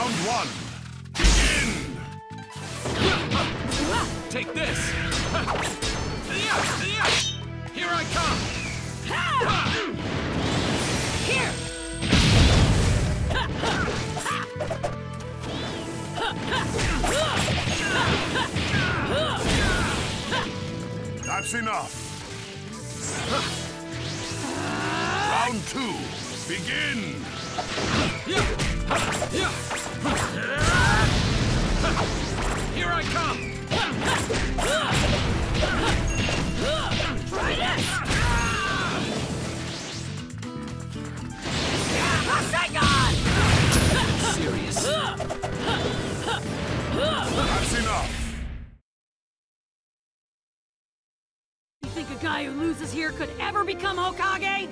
Round one. Begin! Take this! Here I come! Here! That's enough. Round two. Begin! Enough. You think a guy who loses here could ever become Hokage?